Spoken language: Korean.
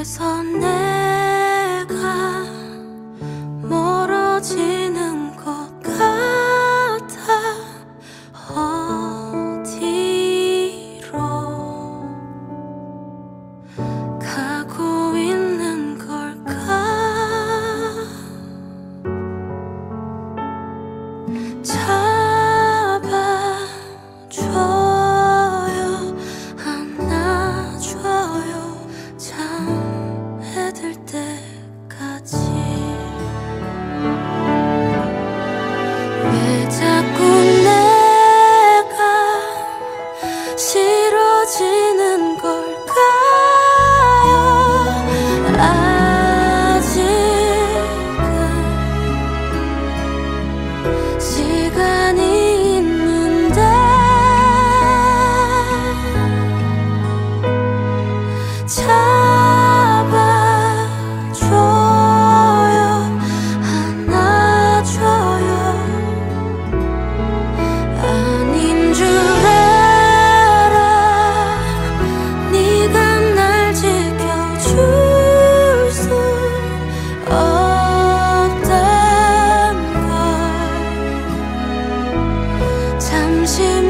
그래서 내가 멀어지 Cứ 心。